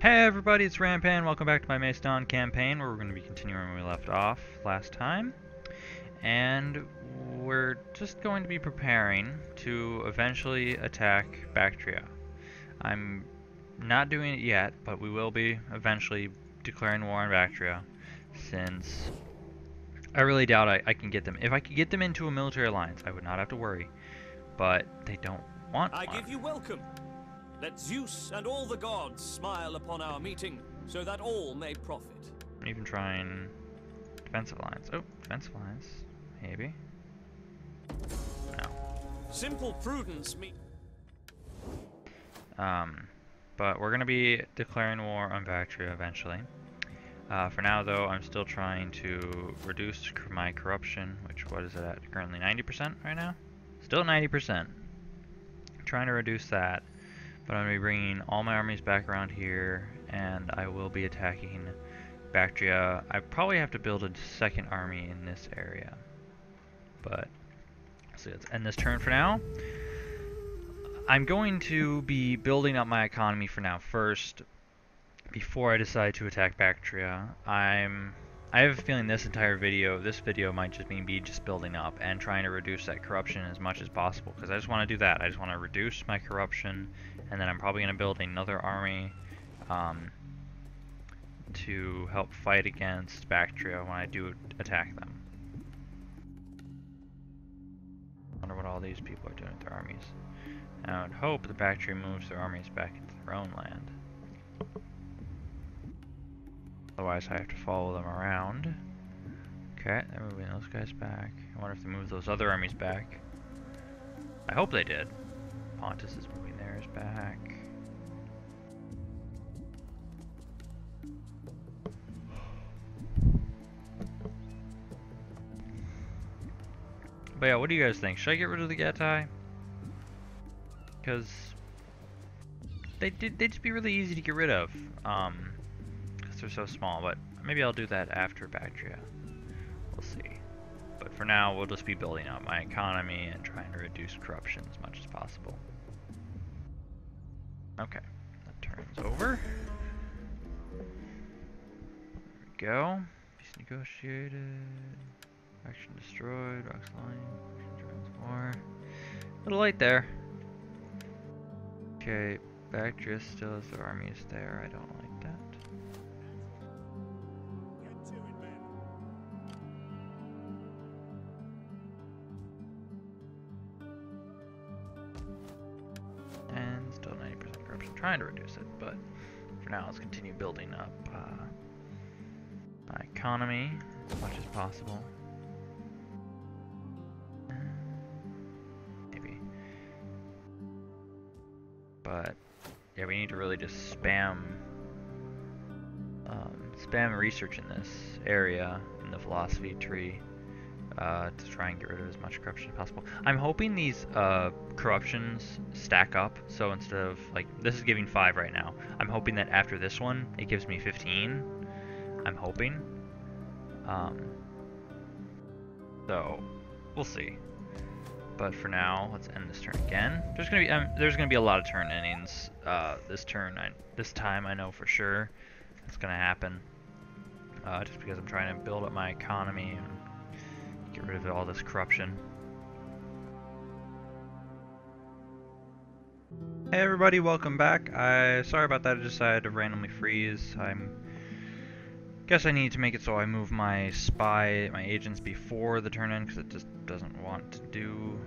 Hey everybody, it's Rampan. Welcome back to my Macedon campaign where we're going to be continuing where we left off last time. And we're just going to be preparing to eventually attack Bactria. I'm not doing it yet, but we will be eventually declaring war on Bactria since I really doubt I, I can get them. If I could get them into a military alliance, I would not have to worry. But they don't want I one. give you welcome. Let Zeus and all the gods smile upon our meeting, so that all may profit. I'm even trying defensive alliance. Oh, defensive alliance. Maybe. No. Simple prudence me. Um, but we're going to be declaring war on Bactria eventually. Uh, for now, though, I'm still trying to reduce my corruption, which, what is it at? Currently 90% right now? Still 90%. trying to reduce that, but I'm going to be bringing all my armies back around here, and I will be attacking Bactria. I probably have to build a second army in this area, but so let's end this turn for now. I'm going to be building up my economy for now first before I decide to attack Bactria. I'm I have a feeling this entire video, this video might just be me just building up and trying to reduce that corruption as much as possible because I just want to do that. I just want to reduce my corruption and then I'm probably going to build another army um, to help fight against Bactria when I do attack them. wonder what all these people are doing with their armies. I would hope the Bactria moves their armies back into their own land. Otherwise, I have to follow them around. Okay, they're moving those guys back. I wonder if they moved those other armies back. I hope they did. Pontus is moving theirs back. But yeah, what do you guys think? Should I get rid of the Gatai? Because they did they'd just be really easy to get rid of. Um, because they're so small. But maybe I'll do that after Bactria. We'll see. But for now, we'll just be building up my economy and trying to reduce corruption as much as possible. Okay, that turns over. There we go. Peace negotiated. Action destroyed. Rocks line. Transform. A little light there. Okay, Bactria still has their armies there. I don't like Trying to reduce it, but for now, let's continue building up uh, my economy as much as possible. Maybe. But yeah, we need to really just spam um, spam research in this area in the philosophy tree uh, to try and get rid of as much corruption as possible. I'm hoping these uh, corruptions stack up. So instead of like this is giving five right now, I'm hoping that after this one it gives me 15. I'm hoping. Um, so we'll see. But for now, let's end this turn again. There's gonna be um, there's gonna be a lot of turn endings uh, this turn. I, this time I know for sure it's gonna happen. Uh, just because I'm trying to build up my economy and get rid of all this corruption. Hey everybody, welcome back. I sorry about that. I decided to randomly freeze. I'm guess I need to make it so I move my spy, my agents before the turn in because it just doesn't want to do,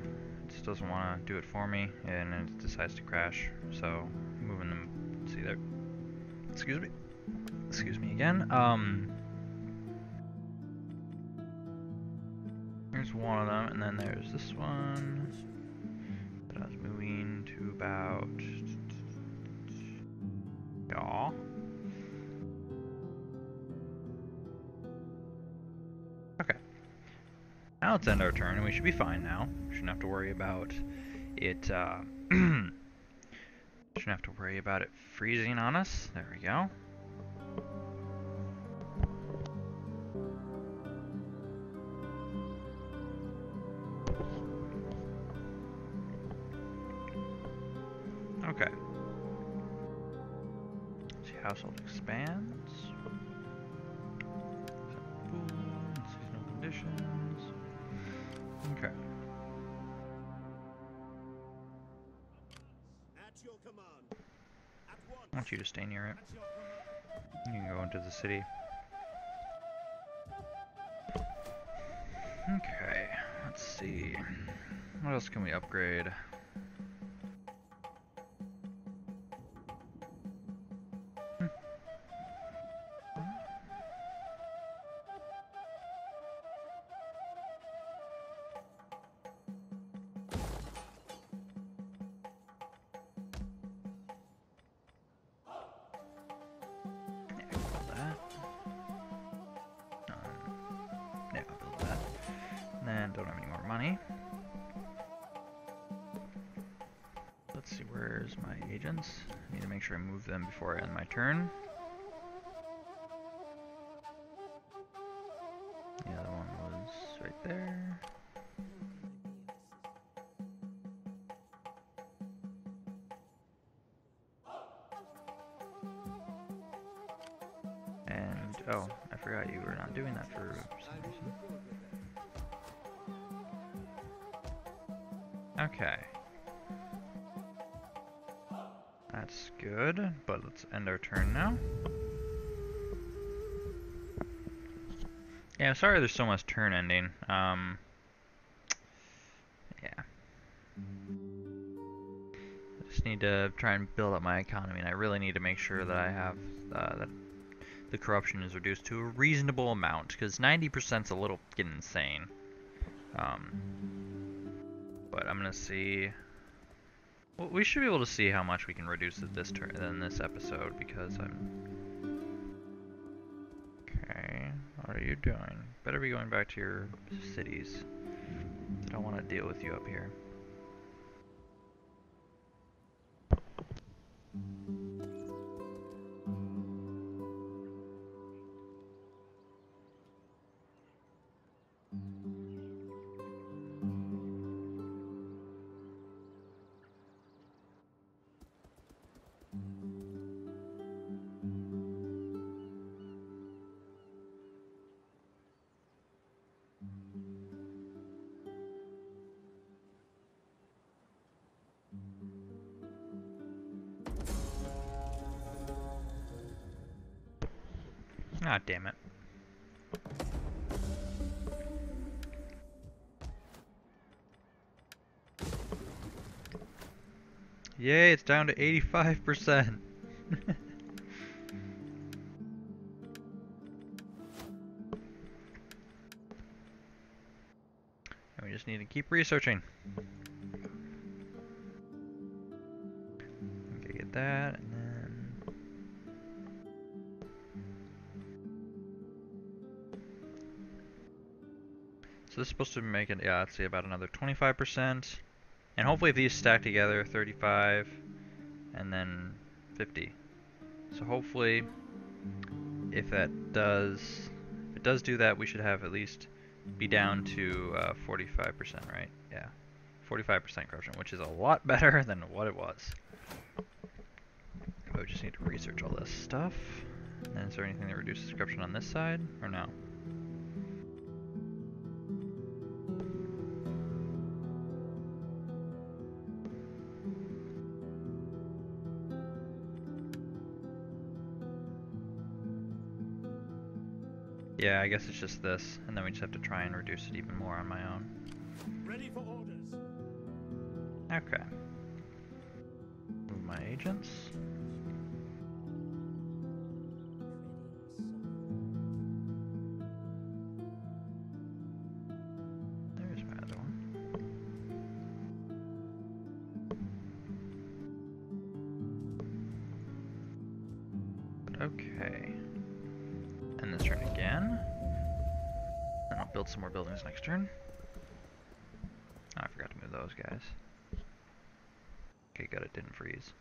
it just doesn't want to do it for me, and it decides to crash. So moving them. See there. Excuse me. Excuse me again. Um. Here's one of them, and then there's this one that I was moving to about. Yeah. Okay. Now let's end our turn, and we should be fine now. Shouldn't have to worry about it. Uh, shouldn't have to worry about it freezing on us. There we go. Okay. See, household expands. Boom, seasonal conditions. Okay. At your command. At once. I want you to stay near it. At your command. You can go into the city. Okay, let's see. What else can we upgrade? Turn. The other one was right there. And, oh, I forgot you were not doing that for some reason. Okay. That's good, but let's end our turn now. Yeah, sorry there's so much turn ending. Um, yeah. I just need to try and build up my economy, and I really need to make sure that I have uh, that the corruption is reduced to a reasonable amount, because 90% is a little insane. Um, but I'm gonna see. Well, we should be able to see how much we can reduce it this turn in this episode because I'm. Okay, what are you doing? Better be going back to your cities. I don't want to deal with you up here. Ah, damn it. Yay, it's down to 85%. and we just need to keep researching. Supposed to make it, yeah, let's see, about another 25%. And hopefully these stack together, 35, and then 50. So hopefully, if that does, if it does do that, we should have at least be down to uh, 45%, right? Yeah, 45% corruption, which is a lot better than what it was. We just need to research all this stuff. And is there anything that reduces corruption on this side, or no? Yeah, I guess it's just this, and then we just have to try and reduce it even more on my own. Ready for orders. Okay. Move my agents. Okay, good, it didn't freeze.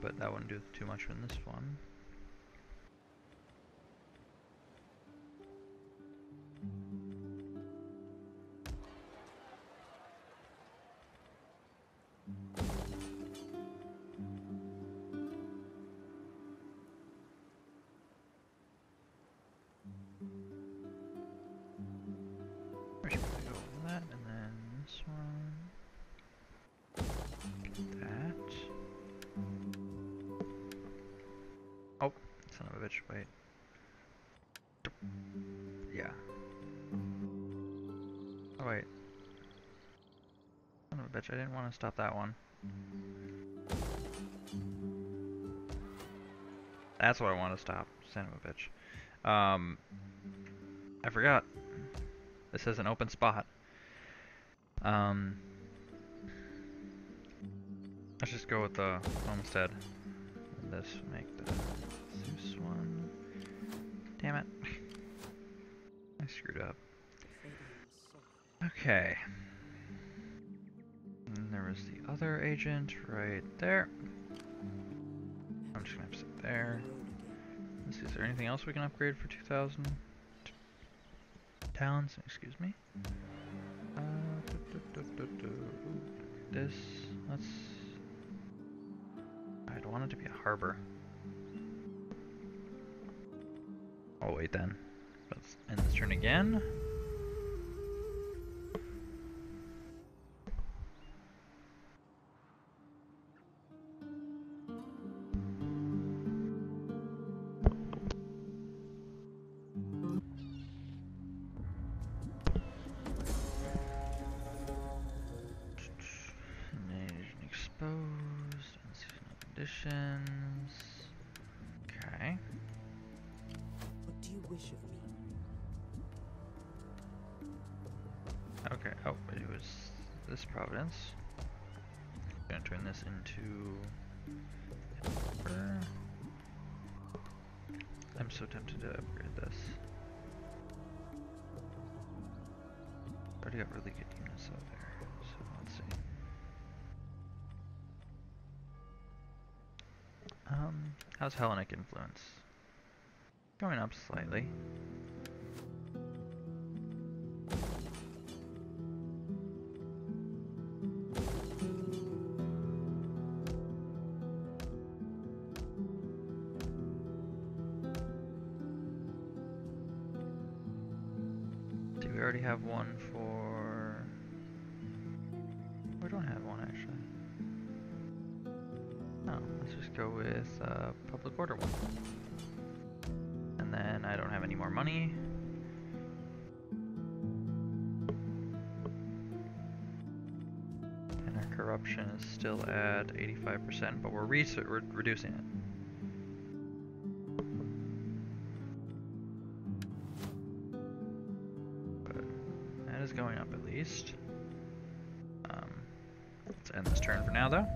But that wouldn't do too much in this one. Oh wait. Son of a bitch, I didn't want to stop that one. That's what I want to stop, son of a bitch. Um, I forgot. This is an open spot. Um, let's just go with the homestead. This make the Zeus one. Damn it. I screwed up. Okay. And there was the other agent right there. I'm just gonna have to sit there. Let's see, is there anything else we can upgrade for 2,000? talents, excuse me. Uh, do, do, do, this, let's... I don't want it to be a harbor. Oh wait then. Let's end this turn again. This Providence. Gonna turn this into. I'm so tempted to upgrade this. Already got really good units out there, so let's see. Um, how's Hellenic influence? Going up slightly. I don't have any more money. And our corruption is still at 85%, but we're, re we're reducing it. That is going up at least. Um, let's end this turn for now though.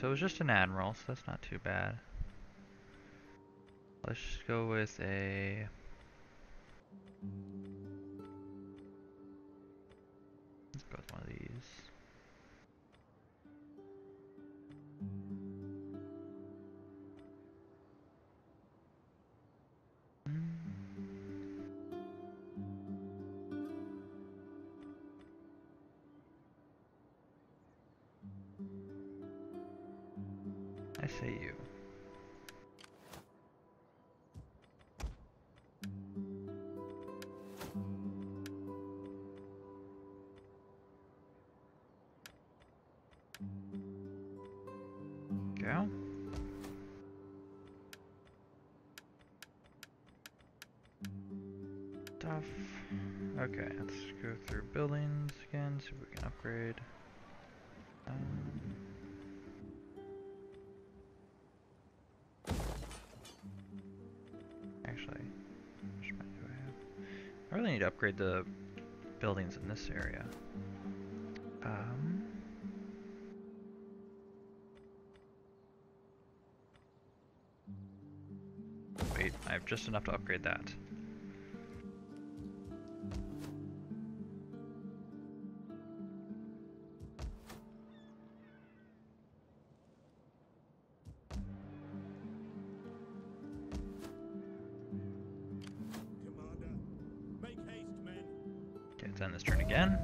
So it was just an admiral, so that's not too bad. Let's just go with a. See you. Tough. Okay, let's go through buildings again, see if we can upgrade. Um, upgrade the buildings in this area. Um, wait, I have just enough to upgrade that. Okay, let's end this turn again.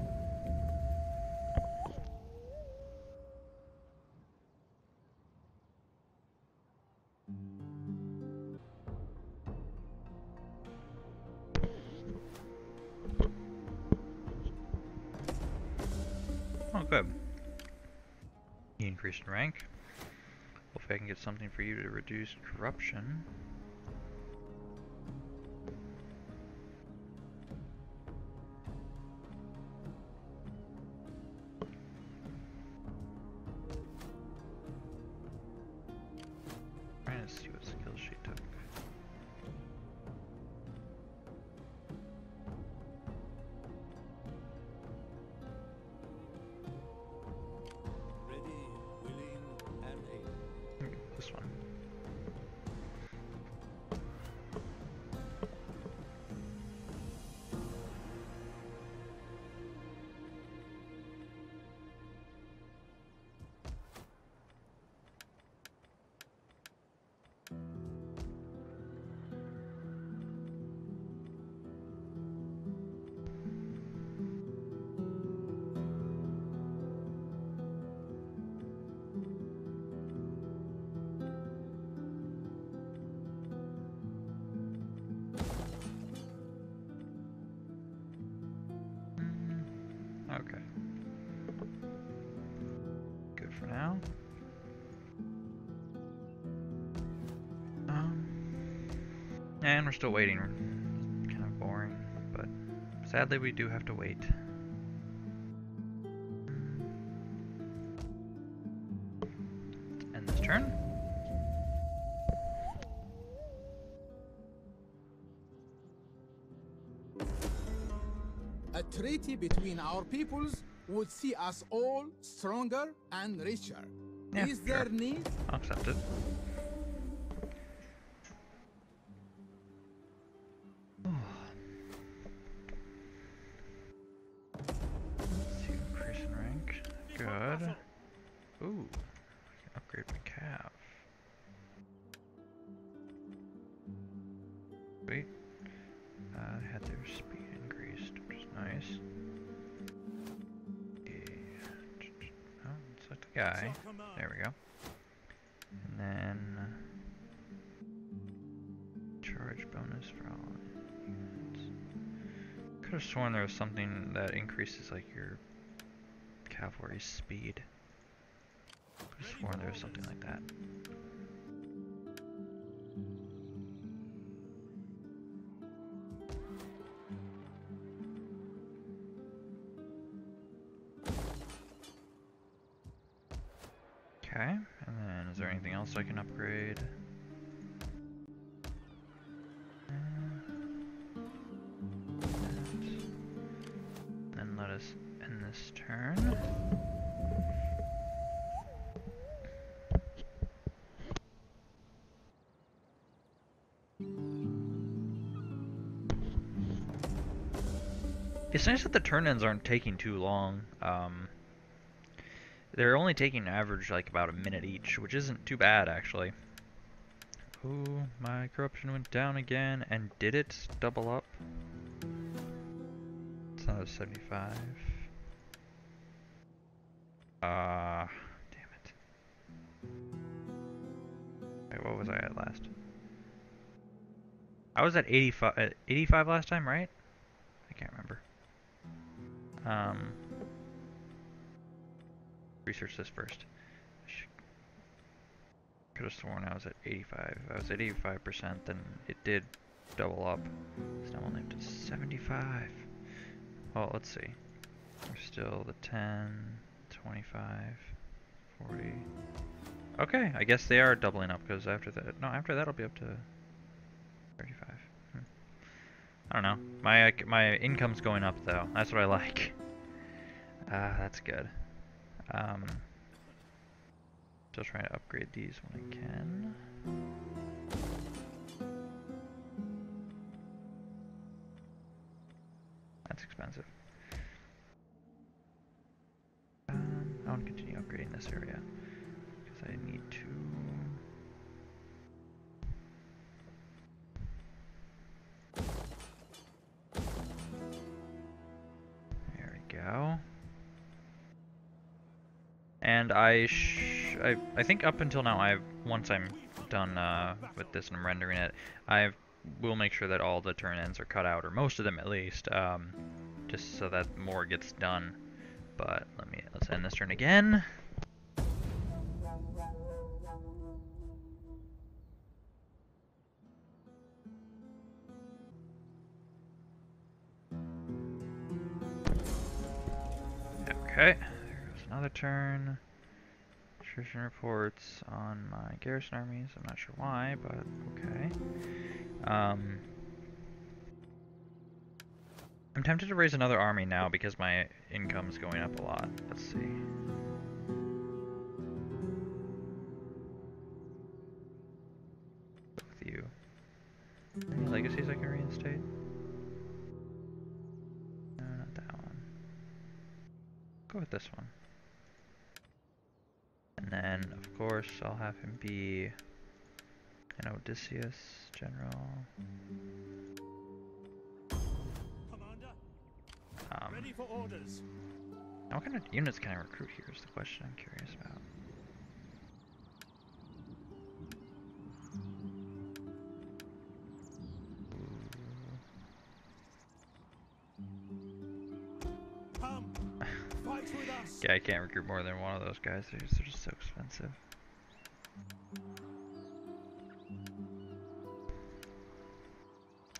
Oh, good. You increased in rank. Hopefully I can get something for you to reduce corruption. And we're still waiting. Kind of boring, but sadly we do have to wait. End this turn. A treaty between our peoples would see us all stronger and richer. Yeah, Is there need? I'll accept it. Good. Ooh, I can upgrade my cav. Sweet. Uh, had their speed increased, which is nice. Yeah. Oh, select the guy. There we go. And then charge bonus for all units. Could have sworn there was something that increases like your cavalry speed. Have sworn there was something like that. Okay, and then is there anything else I can upgrade? It's nice that the turn-ins aren't taking too long. Um, they're only taking an average like about a minute each, which isn't too bad actually. Ooh, my corruption went down again, and did it double up? It's not a 75. Ah, damn it. Wait, what was I at last? I was at 85, at 85 last time, right? I can't remember. Um, research this first. Could have sworn I was at 85. If I was at 85%, then it did double up. It's now only up to 75. Well, let's see. We're still the 10, 25, 40. Okay, I guess they are doubling up because after that, no, after that it'll be up to 35. I don't know. My my income's going up though. That's what I like. Ah, that's good. Um, still trying to upgrade these when I can. That's expensive. Um, I want to continue upgrading this area because I need to. And I, I, I think up until now, I've once I'm done uh, with this and I'm rendering it, I will make sure that all the turn ends are cut out, or most of them at least, um, just so that more gets done. But let me let's end this turn again. Okay, there goes another turn. Attrition reports on my garrison armies. I'm not sure why, but okay. Um, I'm tempted to raise another army now because my income's going up a lot. Let's see. With you. Any legacies I can reinstate? No, not that one. Go with this one. And then, of course, I'll have him be an Odysseus general. Commander, Um, ready for orders. now what kind of units can I recruit here is the question I'm curious about. I can't recruit more than one of those guys. They're just, they're just so expensive.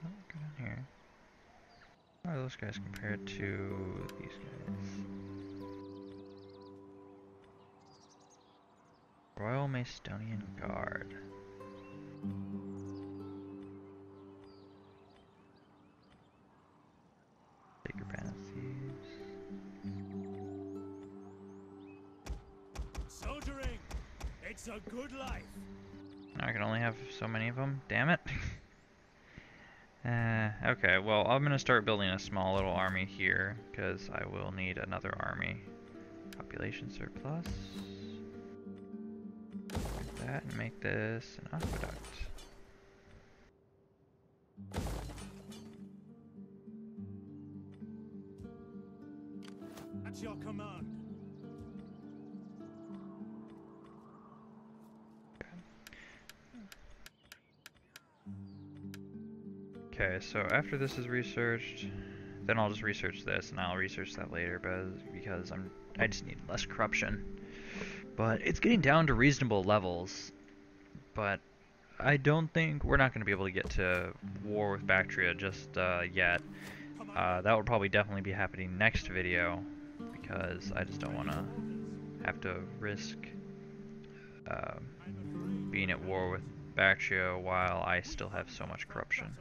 Oh, here. How are those guys compared to these guys? Royal Macedonian Guard. Life. I can only have so many of them. Damn it. uh, okay, well, I'm going to start building a small little army here, because I will need another army. Population surplus. Like that, and make this an aqueduct. At your command. Okay, so after this is researched, then I'll just research this, and I'll research that later, but because I'm I just need less corruption. But it's getting down to reasonable levels, but I don't think we're not going to be able to get to war with Bactria just uh, yet. Uh, that will probably definitely be happening next video, because I just don't want to have to risk uh, being at war with Bactria while I still have so much corruption.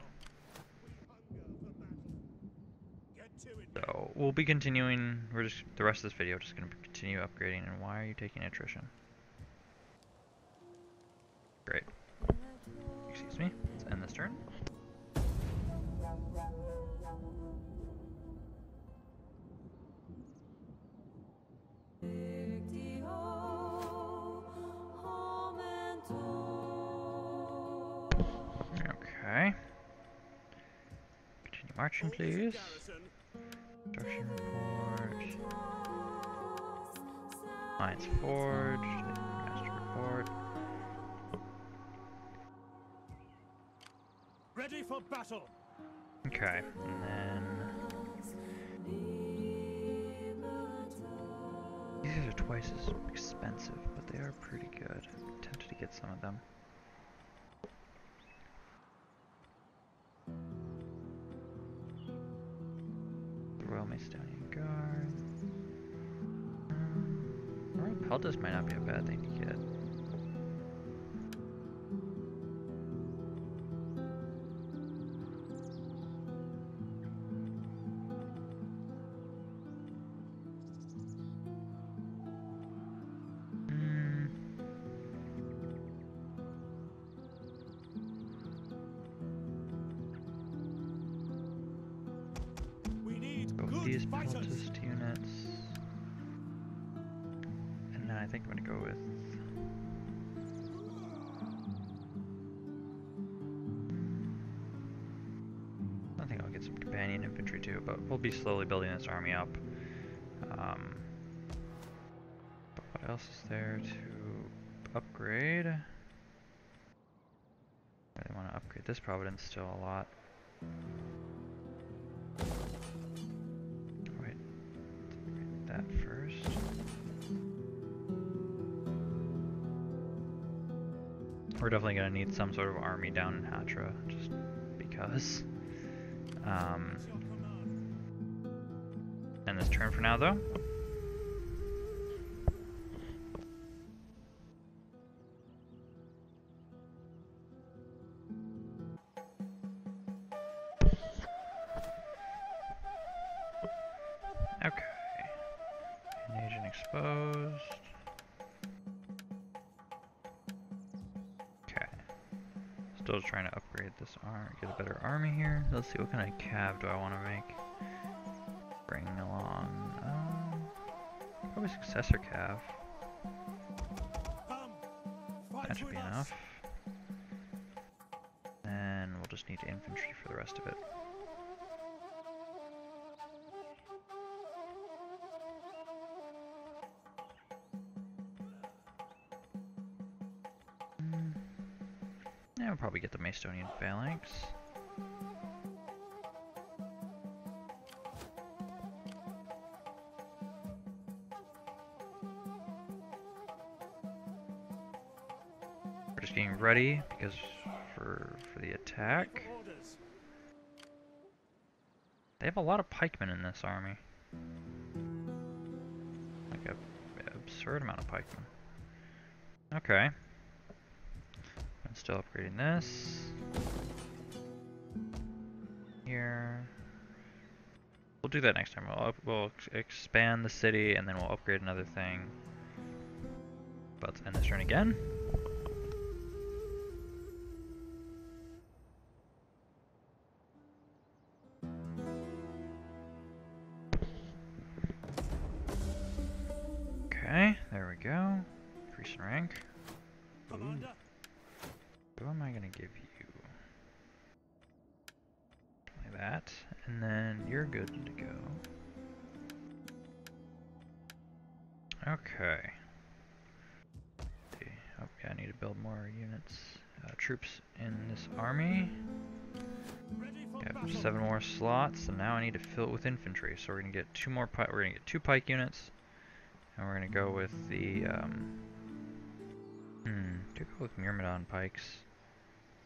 Get to it. So we'll be continuing. We're just the rest of this video just going to continue upgrading. And why are you taking attrition? Great. Excuse me. Let's end this turn. Okay. Continue marching, please. Construction report. Mines forged. Master report. ready for battle. Okay, and then these are twice as expensive, but they are pretty good. I'm tempted to get some of them. Macedonian Guard. Royal Peltas might not be a bad thing to get. These cultist units. And then I think I'm gonna go with I think I'll get some companion infantry too, but we'll be slowly building this army up. Um, but what else is there to upgrade? I really want to upgrade this Providence still a lot. We're definitely gonna need some sort of army down in Hatra, just because. Um, end this turn for now, though. Okay. Agent exposed. Still trying to upgrade this arm, get a better army here. Let's see what kind of cav do I want to make. Bring along, um, probably successor cav. That should be enough. And we'll just need infantry for the rest of it. Macedonian phalanx. We're just getting ready because for for the attack. They have a lot of pikemen in this army. Like a absurd amount of pikemen. Okay. I'm still upgrading this. Here. We'll do that next time. We'll, up, we'll expand the city and then we'll upgrade another thing. But let's end this turn again. Need to fill it with infantry. So we're gonna get two more. Pi we're gonna get two pike units, and we're gonna go with the. Um, hmm. Do go with Myrmidon pikes,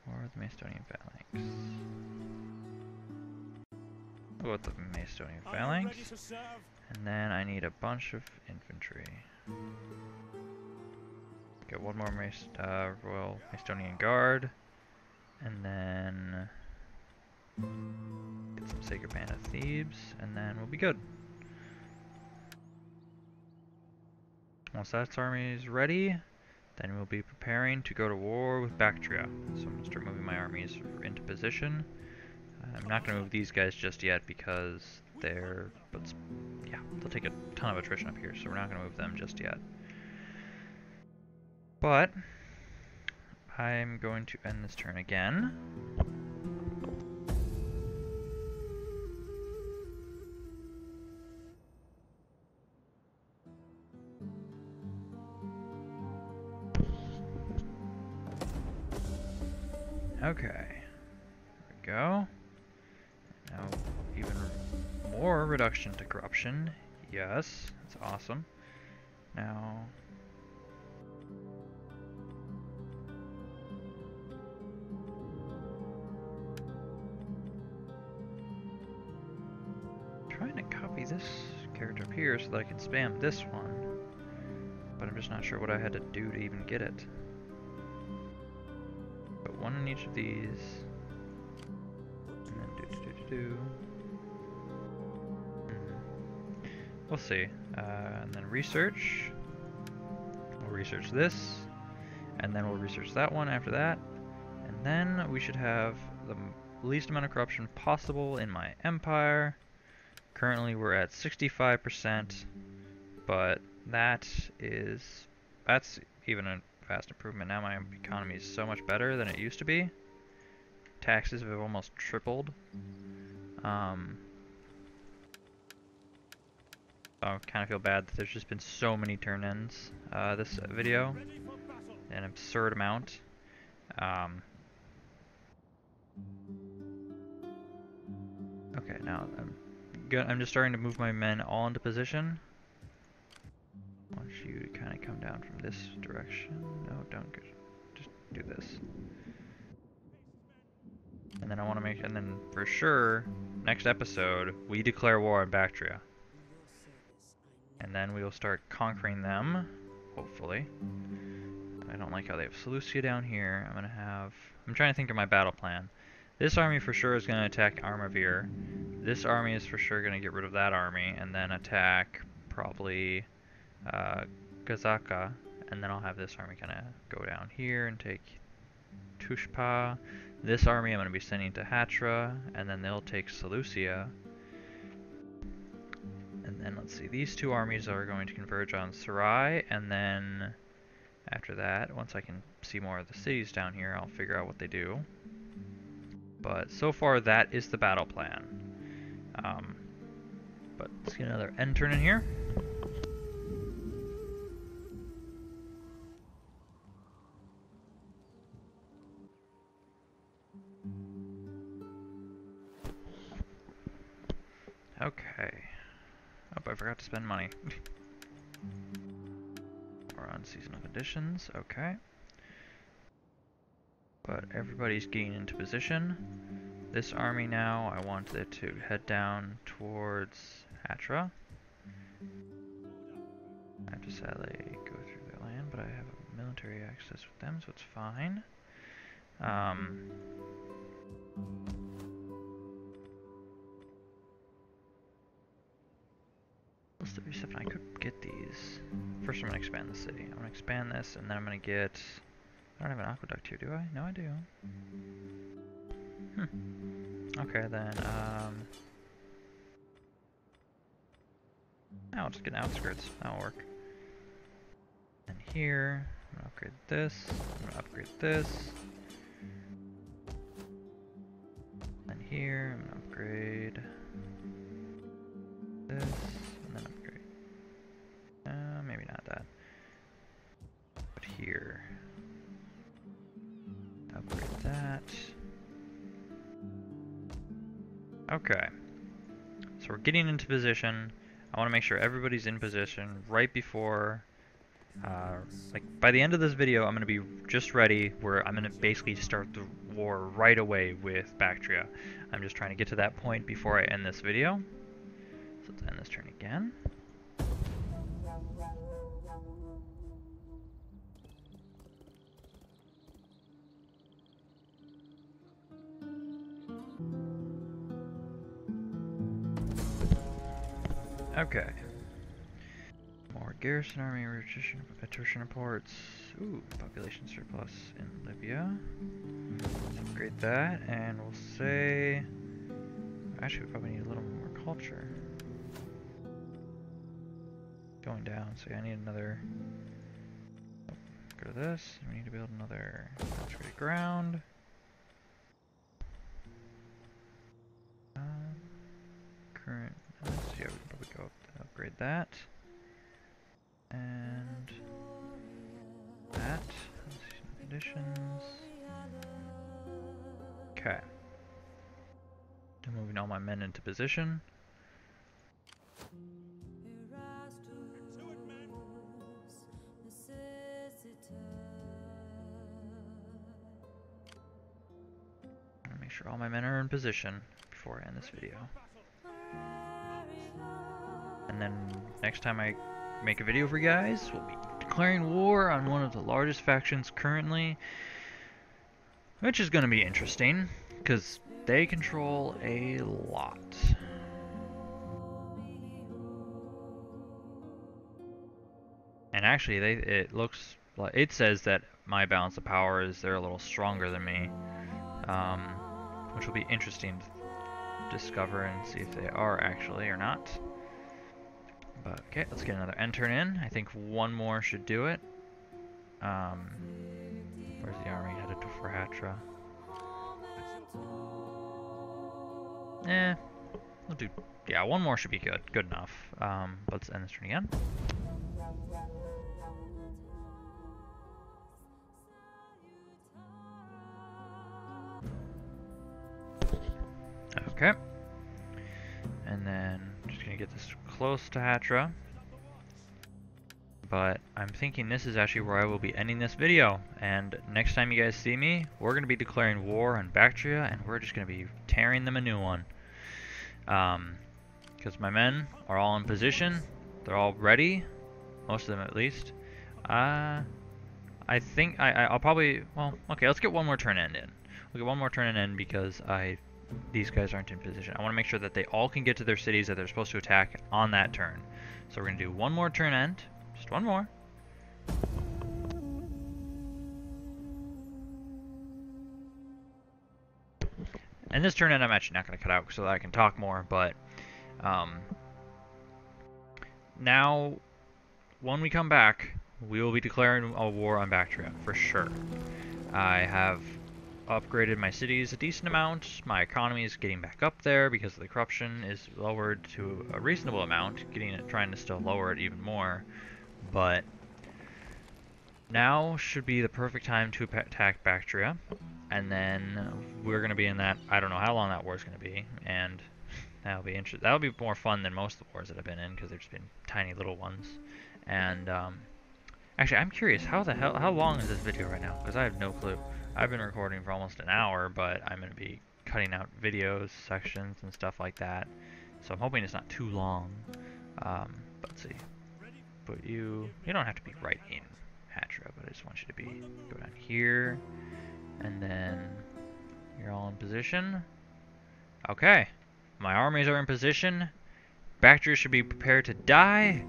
or the Macedonian phalanx. I'll go with the Macedonian phalanx, ready to serve? and then I need a bunch of infantry. Get one more Mace, uh, Royal Macedonian Guard, and then Sacred Band of Thebes, and then we'll be good. Once that army is ready, then we'll be preparing to go to war with Bactria. So I'm going to start moving my armies into position. I'm not going to move these guys just yet because they're, but yeah, they'll take a ton of attrition up here, so we're not going to move them just yet. But I'm going to end this turn again. Okay. There we go. Now, even more reduction to corruption. Yes, that's awesome. Now. trying to copy this character up here so that I can spam this one. But I'm just not sure what I had to do to even get it. One in each of these. And then do do do do do. Mhm. We'll see. Uh, and then research. We'll research this. And then we'll research that one after that. And then we should have the least amount of corruption possible in my empire. Currently we're at 65%, but that is that's even a vast improvement. Now my economy is so much better than it used to be. Taxes have almost tripled. Um, I kind of feel bad that there's just been so many turn-ins uh, this video, an absurd amount. Um, okay, now I'm good. I'm just starting to move my men all into position. I want you to kind of come down from this direction. No, don't go. Just do this. And then I want to make, and then for sure, next episode, we declare war on Bactria. And then we will start conquering them, hopefully. I don't like how they have Seleucia down here. I'm going to have... I'm trying to think of my battle plan. This army for sure is going to attack Armavir. This army is for sure going to get rid of that army and then attack probably uh, Gazaka. And then I'll have this army kind of go down here and take Tushpa. This army I'm going to be sending to Hatra, and then they'll take Seleucia. And then let's see, these two armies are going to converge on Sarai, and then after that, once I can see more of the cities down here, I'll figure out what they do. But so far, that is the battle plan. Um, but let's get another end turn in here. Forgot to spend money. We're on seasonal conditions, okay. But everybody's getting into position. This army now, I want it to head down towards Hatra. I have to sadly go through their land, but I have military access with them, so it's fine. Um, I could get these. First I'm going to expand the city. I'm going to expand this, and then I'm going to get... I don't have an aqueduct here, do I? No, I do. Hmm. Okay, then, um... I'll just get outskirts. That'll work. And here, I'm going to upgrade this. I'm going to upgrade this. Into position. I want to make sure everybody's in position right before, uh, like by the end of this video, I'm going to be just ready where I'm going to basically start the war right away with Bactria. I'm just trying to get to that point before I end this video. So let's end this turn again. Okay. More garrison army attrition, attrition reports. Ooh, population surplus in Libya. Let's upgrade that, and we'll say. Actually, we probably need a little more culture. Going down, so I need another. Oh, go to this. We need to build another ground. Um, current. Upgrade that. And that. Conditions. Okay. I'm moving all my men into position. Make sure all my men are in position before I end this video. Then next time I make a video for you guys, we'll be declaring war on one of the largest factions currently, which is going to be interesting, because they control a lot. And actually, they it looks like it says that my balance of power is they're a little stronger than me, um, which will be interesting to discover and see if they are actually or not. But okay, let's get another end turn in. I think one more should do it. Um, where's the army headed to for Hatra? Eh, we'll do. Yeah, one more should be good. Good enough. Um, let's end this turn again. Close to Hatra. But I'm thinking this is actually where I will be ending this video. And next time you guys see me, we're gonna be declaring war on Bactria and we're just gonna be tearing them a new one. Um, because my men are all in position. They're all ready. Most of them at least. Uh, I think I, I'll probably, well, okay, let's get one more turn end in. We'll get one more turn end in because I these guys aren't in position. I want to make sure that they all can get to their cities that they're supposed to attack on that turn. So we're going to do one more turn end. Just one more. And this turn end I'm actually not going to cut out so that I can talk more, but um, now when we come back, we will be declaring a war on Bactria, for sure. I have upgraded my cities a decent amount. My economy is getting back up there because the corruption is lowered to a reasonable amount, getting it, trying to still lower it even more. But now should be the perfect time to attack Bactria, and then we're going to be in that. I don't know how long that war is going to be, and that'll be interesting. That'll be more fun than most of the wars that I've been in because they've just been tiny little ones. And um, actually, I'm curious how the hell how long is this video right now? Because I have no clue. I've been recording for almost an hour, but I'm going to be cutting out videos, sections, and stuff like that. So I'm hoping it's not too long. Um, let's see. But you, you don't have to be right in Hatra, but I just want you to be, go down here, and then you're all in position. Okay. My armies are in position. Bactria should be prepared to die.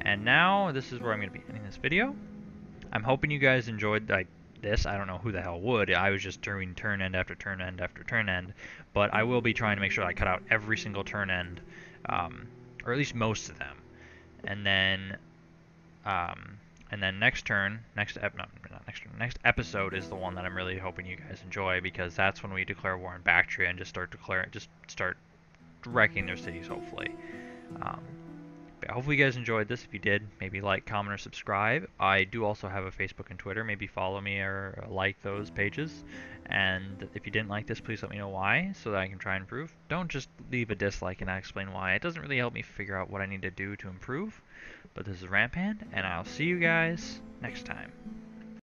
And now, this is where I'm going to be ending this video. I'm hoping you guys enjoyed, like, this. I don't know who the hell would. I was just doing turn end after turn end after turn end. But I will be trying to make sure I cut out every single turn end, um, or at least most of them. And then, um, and then next turn, next ep not, not next turn, next episode is the one that I'm really hoping you guys enjoy because that's when we declare war on Bactria and just start declaring, just start wrecking their cities. Hopefully. Um, but hopefully you guys enjoyed this. If you did, maybe like, comment, or subscribe. I do also have a Facebook and Twitter. Maybe follow me or uh, like those pages. And if you didn't like this, please let me know why so that I can try and improve. Don't just leave a dislike and not explain why. It doesn't really help me figure out what I need to do to improve. But this is Rampaned, and I'll see you guys next time.